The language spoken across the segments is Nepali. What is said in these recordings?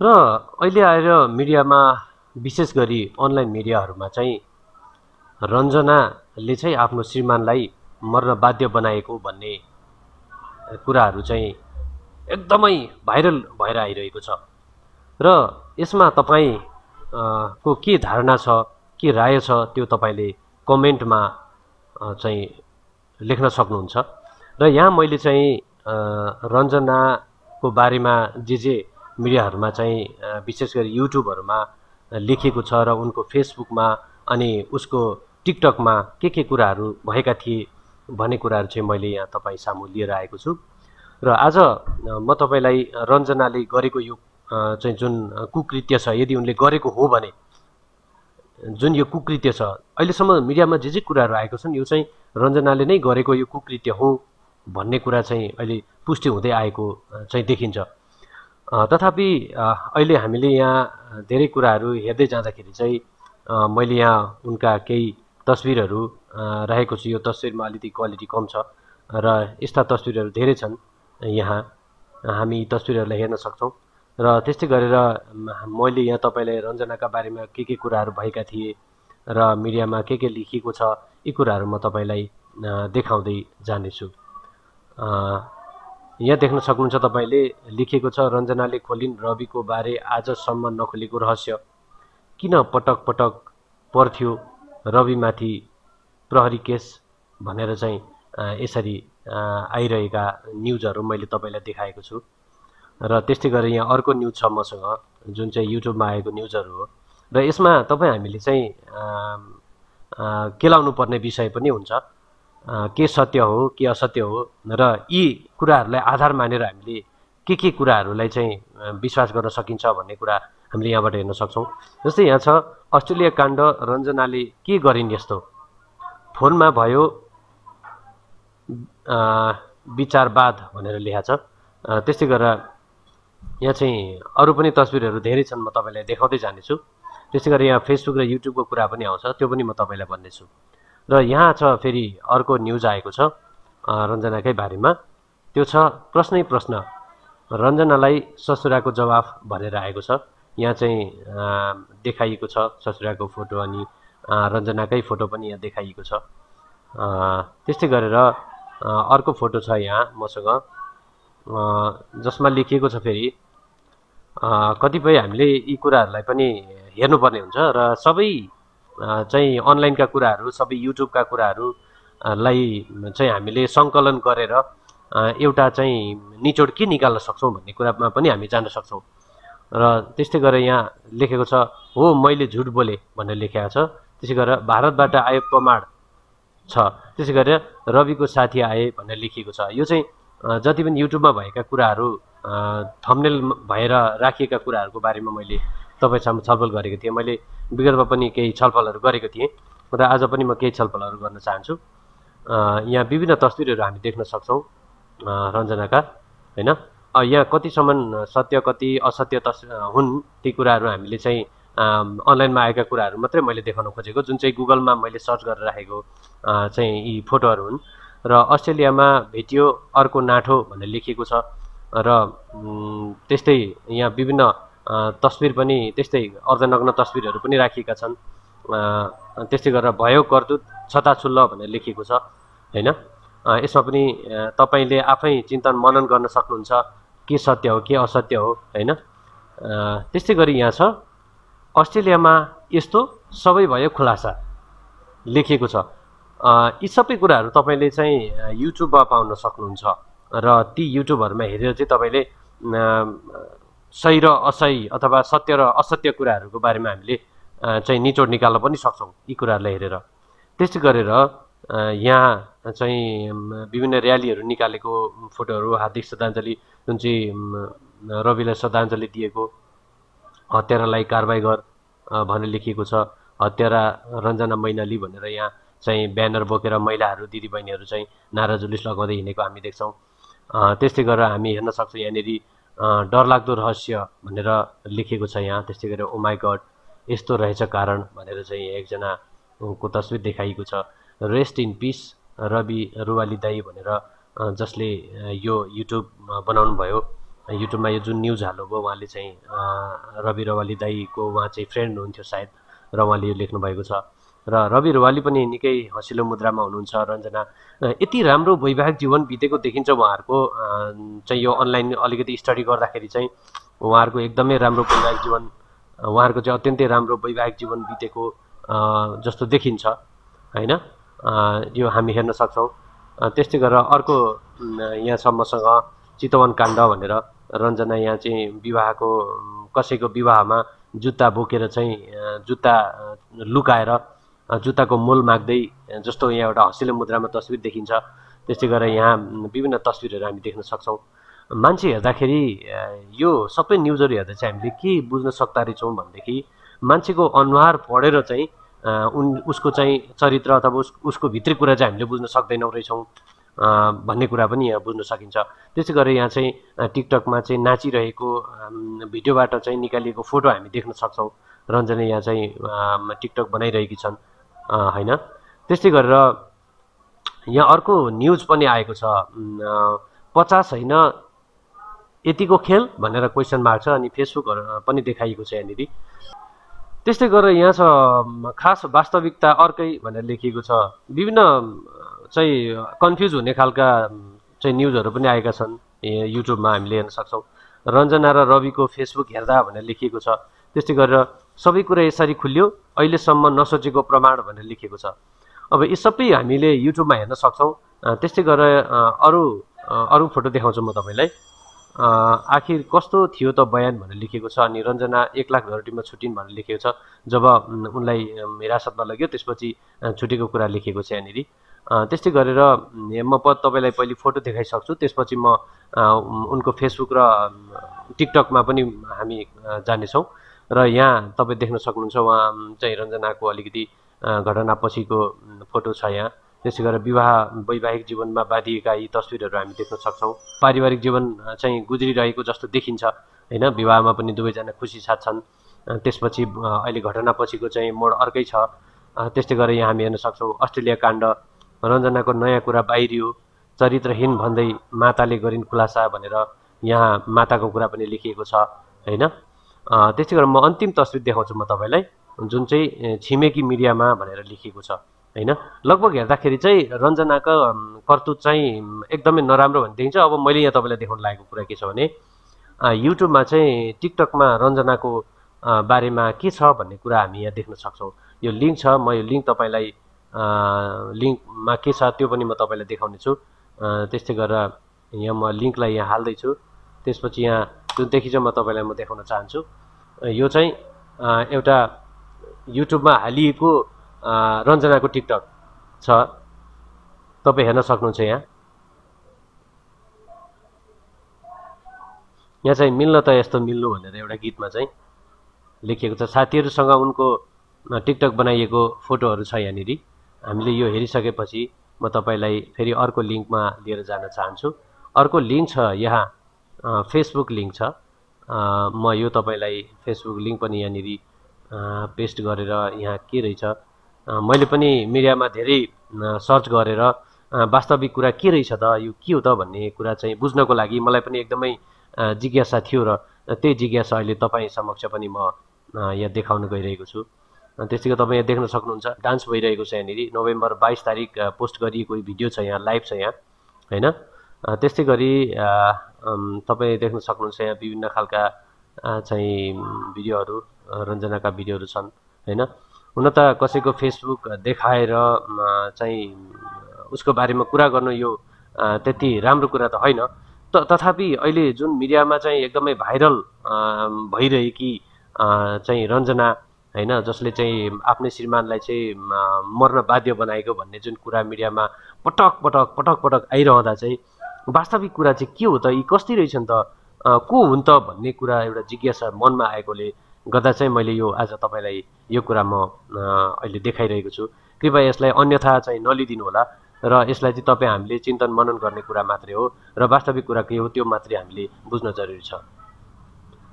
र अहिले आएर मिडियामा विशेष गरी अनलाइन मिडियाहरूमा चाहिँ रञ्जनाले चाहिँ आफ्नो श्रीमानलाई मर्न बाध्य बनाएको भन्ने कुराहरू चाहिँ एकदमै भाइरल भएर आइरहेको छ। र यसमा तपाईँ को के धारणा छ के राय छ त्यो तपाईँले कमेन्टमा चाहिँ लेख्न सक्नुहुन्छ। र यहाँ मैले चाहिँ रञ्जनाको बारेमा जे जे मिडियाहरूमा चाहिँ विशेष गरी युट्युबहरूमा लेखिएको छ र उनको फेसबुकमा अनि उसको टिकटकमा के के कुराहरू भएका थिए भन्ने कुराहरू चाहिँ मैले यहाँ तपाईँ सामु लिएर आएको छु। र आज म तपाईँलाई रञ्जनाले गरेको यो चाहिँ जुन कुकृत्य छ यदि उनले गरेको हो भने जुन यो कुकृत्य छ अहिलेसम्म मिडियामा जे जे कुराहरू आएको छन् यो चाहिँ रञ्जनाले नै गरेको यो कुकृत्य हो भन्ने कुरा चाहिँ अहिले पुष्टि हुँदै आएको चाहिँ देखिन्छ। तथापि अहिले हामीले यहाँ धेरै कुराहरू हेर्दै जाँदाखेरि चाहिँ मैले यहाँ उनका केही तस्विरहरू रहेको छु। यो तस्विरमा अलिकति क्वालिटी कम छ र यस्ता तस्विरहरू धेरै छन् यहाँ। हामी तस्विरहरूलाई हेर्न सक्छौँ। र त्यस्तै गरेर मैले यहाँ तपाईँलाई रञ्जनाका बारेमा के के कुराहरू भएका थिए र मिडियामा के के लेखिएको छ यी कुराहरू म तपाईँलाई देखाउँदै जानेछु। यहाँ देख्न सक्नुहुन्छ तपाईँले लेखिएको छ रञ्जनाले खोलिन् रविको बारे आजसम्म नखोलेको रहस्य। किन पटक पटक पर्थ्यो रविमाथि प्रहरी केस भनेर चाहिँ यसरी आइरहेका न्युजहरू मैले तपाईँलाई देखाएको छु। र त्यस्तै गरेर यहाँ अर्को न्युज छ मसँग जुन चाहिँ युट्युबमा आएको न्युजहरू हो। र यसमा तपाईँ हामीले चाहिँ केलाउनु पर्ने विषय पनि हुन्छ। के सत्य हो के असत्य हो र यी कुराहरूलाई आधार मानेर हामीले के के कुराहरूलाई चाहिँ विश्वास गर्न सकिन्छ भन्ने कुरा हामीले यहाँबाट हेर्न सक्छौँ। जस्तै यहाँ छ अस्ट्रेलिया काण्ड रञ्जनाले के गरिन् यस्तो? फोनमा भयो विचारवाद भनेर लेखा छ। त्यस्तै गरेर यहाँ चाहिँ अरू पनि तस्विरहरू धेरै छन् म तपाईँलाई देखाउँदै जानेछु। त्यस्तै गरेर यहाँ फेसबुक र युट्युबको कुरा पनि आउँछ त्यो पनि म तपाईँलाई भन्नेछु। र यहाँ छ फेरि अर्को न्युज आएको छ रञ्जनाकै बारेमा। त्यो छ प्रश्नै प्रश्न। रञ्जनालाई ससुराको जवाफ भनेर आएको छ। यहाँ चाहिँ देखाइएको छ ससुराको फोटो अनि रञ्जनाकै फोटो पनि यहाँ देखाइएको छ। त्यस्तै गरेर अर्को फोटो छ यहाँ मसँग। जसमा लेखिएको छ फेरि कतिपय हामीले यी कुराहरूलाई पनि हेर्नुपर्ने हुन्छ र सबै चाहिँ अनलाइनका कुराहरू सबै युट्युबका कुराहरूलाई चाहिँ हामीले सङ्कलन गरेर एउटा चाहिँ निचोड के निकाल्न सक्छौँ भन्ने कुरामा पनि हामी जान्न सक्छौँ। र त्यस्तै गरेर यहाँ लेखेको छ हो मैले झुट बोलेँ भनेर लेखेको छ। त्यसै गरेर भारतबाट आयो प्रमाण छ। त्यसै गरेर रविको साथी आए भनेर लेखिएको छ। यो चाहिँ जति पनि युट्युबमा भएका कुराहरू थम्नेल भएर राखिएका कुराहरूको बारेमा मैले तपाईँसँग छलफल गरेको थिएँ। मैले विगतमा पनि केही छलफलहरू गरेको थिएँ र आज पनि म केही छलफलहरू गर्न चाहन्छु। यहाँ विभिन्न तस्विरहरू हामी देख्न सक्छौँ रञ्जनाका होइन? यहाँ कतिसम्म सत्य कति असत्य तस् हुन् ती कुराहरू हामीले चाहिँ अनलाइनमा आएका कुराहरू मात्रै मैले देखाउन खोजेको। जुन चाहिँ गुगलमा मैले सर्च गरेर राखेको चाहिँ यी फोटोहरू हुन्। र अस्ट्रेलियामा भेटियो अर्को नाठो भनेर लेखिएको छ। र त्यस्तै यहाँ विभिन्न तस्विर पनि त्यस्तै अर्धनग्न तस्विरहरू पनि राखिएका छन्। त्यस्तै गरेर भयो करतुत छताछुल्ल भनेर लेखिएको छ होइन? यसमा पनि तपाईँले आफै चिन्तन मनन गर्न सक्नुहुन्छ के सत्य हो के असत्य हो होइन? त्यस्तै गरी यहाँ छ अस्ट्रेलियामा यस्तो सबै भयो खुलासा लेखिएको छ। यी सबै कुराहरू तपाईँले चाहिँ युट्युबमा पाउन सक्नुहुन्छ र ती युट्युबहरूमा हेरेर चाहिँ तपाईँले सही र असही अथवा सत्य र असत्य कुराहरूको बारेमा हामीले चाहिँ निचोड निकाल्न पनि सक्छौँ यी कुराहरूलाई हेरेर। त्यस्तै गरेर यहाँ चाहिँ विभिन्न र्यालीहरू निकालेको फोटोहरू हार्दिक श्रद्धाञ्जली जुन चाहिँ रविलाई श्रद्धाञ्जली दिएको हत्यारालाई कारवाही गर भनेर लेखिएको छ। हत्यारा रञ्जना मैनाली भनेर यहाँ चाहिँ ब्यानर बोकेर महिलाहरू दिदीबहिनीहरू चाहिँ नारा जुलुस लगाउँदै हिँडेको हामी देख्छौँ। त्यस्तै गरेर हामी हेर्न सक्छौँ यहाँनिर डरलाग्दो रहस्य भनेर लेखिएको छ यहाँ। त्यस्तै गरेर ओमाई गड यस्तो रहेछ कारण भनेर चाहिँ एकजनाको तस्विर देखाइएको छ। Rest in peace Ravi Ruwali दाई भनेर जसले यो युट्युब बनाउनु भयो युट्युबमा यो जुन न्युज हाल्नुभयो उहाँले चाहिँ रवि रवाली दाईको उहाँ चाहिँ फ्रेन्ड हुनुहुन्थ्यो सायद र उहाँले यो लेख्नुभएको छ। र रवि रवाली पनि निकै हँसिलो मुद्रामा हुनुहुन्छ रञ्जना। यति राम्रो वैवाहिक जीवन बितेको देखिन्छ उहाँहरूको। चाहिँ यो अनलाइन अलिकति स्टडी गर्दाखेरि चाहिँ उहाँहरूको एकदमै राम्रो वैवाहिक जीवन उहाँहरूको चाहिँ अत्यन्तै राम्रो वैवाहिक जीवन बितेको जस्तो देखिन्छ होइन? यो हामी हेर्न सक्छौँ। त्यस्तै गरेर अर्को यहाँ छ मसँग चितवन काण्ड भनेर रञ्जना यहाँ चाहिँ विवाहको कसैको विवाहमा जुत्ता बोकेर चाहिँ जुत्ता लुकाएर जुत्ताको मोल माग्दै जस्तो यहाँ एउटा हँसिलो मुद्रामा तस्विर देखिन्छ त्यस्तै गरेर यहाँ विभिन्न तस्विरहरू हामी देख्न सक्छौँ। मान्छे हेर्दाखेरि यो सबै न्युजहरू हेर्दा चाहिँ हामीले के बुझ्न सक्दा रहेछौँ भनेदेखि मान्छेको अनुहार पढेर चाहिँ उन उसको चाहिँ चरित्र अथवा उस उसको भित्री कुरा चाहिँ हामीले बुझ्न सक्दैनौँ रहेछौँ। भन्ने कुरा पनि यहाँ बुझ्न सकिन्छ। त्यसै गरेर यहाँ चाहिँ टिकटकमा चाहिँ नाचिरहेको भिडियोबाट चाहिँ निकालिएको फोटो हामी देख्न सक्छौँ। रञ्जनले यहाँ चाहिँ टिकटक बनाइरहेकी छन्। होइन? त्यस्तै गरेर यहाँ अर्को न्युज पनि आएको छ। पचास होइन यतिको खेल भनेर क्वेसन मार्क छ अनि फेसबुकहरू पनि देखाइएको छ यहाँनिर। त्यस्तै गरेर यहाँ छ खास वास्तविकता अर्कै भनेर लेखिएको छ। विभिन्न चाहिँ कन्फ्युज हुने खालका चाहिँ न्युजहरू पनि आएका छन्। युट्युबमा हामीले हेर्न सक्छौँ। रञ्जना र रविको फेसबुक हेर्दा भनेर लेखिएको छ। त्यस्तै गरेर सबै कुरा यसरी खुल्यो। अहिलेसम्म नसोचेको प्रमाण भनेर लेखिएको छ। अब यी सबै हामीले युट्युबमा हेर्न सक्छौँ। त्यस्तै गरेर अरू अरू फोटो देखाउँछु म तपाईँलाई। आखिर कस्तो थियो त बयान भनेर लेखिएको छ। अनि रञ्जना एक लाख घरटीमा छुट्टिन् भनेर लेखिएको छ। जब उनलाई हिरासतमा लग्यो त्यसपछि छुटेको कुरा लेखिएको छ यहाँनिर। त्यस्तै गरेर म प तपाईँलाई पहिले फोटो देखाइसक्छु। त्यसपछि म उनको फेसबुक र टिकटकमा पनि हामी जानेछौँ। र यहाँ तपाईँ देख्न सक्नुहुन्छ उहाँ चाहिँ रञ्जनाको अलिकति घटनापछिको फोटो छ यहाँ। त्यसै गरेर विवाह वैवाहिक जीवनमा बाँधिएका यी तस्विरहरू हामी देख्न सक्छौँ। पारिवारिक जीवन चाहिँ गुज्रिरहेको जस्तो देखिन्छ होइन? विवाहमा पनि दुवैजना खुसी साथ छन्। त्यसपछि अहिले घटनापछिको चाहिँ मोड अर्कै छ। त्यस्तै गरेर यहाँ हामी हेर्न सक्छौँ अस्ट्रेलिया काण्ड। रञ्जनाको नयाँ कुरा बाहिरियो। चरित्रहीन भन्दै माताले गरिन् खुलासा भनेर यहाँ माताको कुरा पनि लेखिएको छ होइन? त्यस्तै गरेर म अन्तिम तस्विर देखाउँछु म तपाईँलाई जुन चाहिँ छिमेकी मिडियामा भनेर लेखिएको छ होइन? लगभग हेर्दाखेरि चाहिँ रञ्जनाको कर्तुत चाहिँ एकदमै नराम्रो भन्ने देखिन्छ। अब मैले यहाँ तपाईँलाई देखाउन लागेको कुरा के छ भने युट्युबमा चाहिँ टिकटकमा रञ्जनाको बारेमा के छ भन्ने कुरा हामी यहाँ देख्न सक्छौँ। यो लिङ्क छ म यो लिङ्क तपाईँलाई लिङ्कमा के छ त्यो पनि म तपाईँलाई देखाउने छु त्यस्तै गरेर यहाँ म लिङ्कलाई यहाँ हाल्दैछु। त्यसपछि यहाँ जुन देखिन्छ म तपाईँलाई म देखाउन चाहन्छु। यो चाहिँ एउटा युट्युबमा हालिएको रञ्जनाको टिकटक छ। तपाईँ हेर्न सक्नुहुन्छ यहाँ। यहाँ चाहिँ मिल्न त यस्तो मिल्नु भनेर एउटा गीतमा चाहिँ लेखिएको छ। साथीहरूसँग उनको टिकटक बनाइएको फोटोहरू छ यहाँनिर। हामीले यो हेरिसकेपछि म तपाईँलाई फेरि अर्को लिङ्कमा लिएर जान चाहन्छु। अर्को लिङ्क छ यहाँ। फेसबुक लिङ्क छ। म यो तपाईँलाई फेसबुक लिङ्क पनि यहाँनिर पेस्ट गरेर यहाँ के रहेछ? मैले पनि मिडियामा धेरै सर्च गरेर वास्तविक कुरा के रहेछ त? यो के हो त भन्ने कुरा चाहिँ बुझ्नको लागि मलाई पनि एकदमै जिज्ञासा थियो र त्यही जिज्ञासा अहिले तपाईँ समक्ष पनि म यहाँ देखाउन गइरहेको छु। त्यस्तै गरी तपाईँ यहाँ देख्न सक्नुहुन्छ डान्स भइरहेको छ यहाँनिर। नोभेम्बर बाइस तारिक पोस्ट गरिएको भिडियो छ यहाँ लाइभ छ यहाँ होइन? त्यस्तै गरी तपाईँ देख्न सक्नुहुन्छ यहाँ विभिन्न खालका चाहिँ भिडियोहरू रञ्जनाका भिडियोहरू छन् होइन? हुन त कसैको फेसबुक देखाएर चाहिँ उसको बारेमा कुरा गर्नु यो त्यति राम्रो कुरा त होइन। त तथापि अहिले जुन मिडियामा चाहिँ एकदमै भाइरल भइरहेकी चाहिँ रञ्जना होइन? जसले चाहिँ आफ्नै श्रीमानलाई चाहिँ मर्न बाध्य बनाएको भन्ने जुन कुरा मिडियामा पटक पटक पटक पटक आइरहँदा चाहिँ वास्तविक कुरा चाहिँ के हो त? यी कस्ती रहेछन् त। को हुन् त भन्ने कुरा एउटा जिज्ञासा मनमा आएकोले गर्दा चाहिँ मैले यो आज तपाईँलाई यो कुरा म अहिले देखाइरहेको छु। कृपया यसलाई अन्यथा चाहिँ नलिदिनु होला र यसलाई चाहिँ तपाईँ हामीले चिन्तन मनन गर्ने कुरा मात्रै हो र वास्तविक कुरा के हो त्यो मात्रै हामीले बुझ्न जरुरी छ।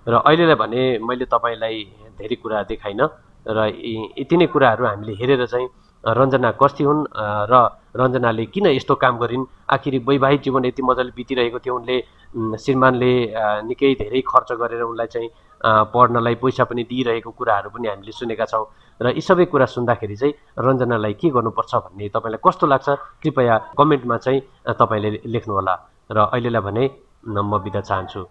र अहिलेलाई भने मैले तपाईँलाई धेरै कुरा देखाइनँ र यति नै कुराहरू हामीले हेरेर चाहिँ रञ्जना कस्ती हुन् र रञ्जनाले किन यस्तो काम गरिन्? आखिर वैवाहिक जीवन यति मजाले बितिरहेको थियो उनले श्रीमानले निकै धेरै खर्च गरेर उनलाई चाहिँ पढ्नलाई पैसा पनि दिइरहेको कुराहरू पनि हामीले सुनेका छौँ। र यी सबै कुरा सुन्दाखेरि चाहिँ रञ्जनालाई के गर्नुपर्छ भन्ने तपाईँलाई कस्तो लाग्छ? कृपया कमेन्टमा चाहिँ तपाईँले लेख्नुहोला। र अहिलेलाई भने म बिदा चाहन्छु।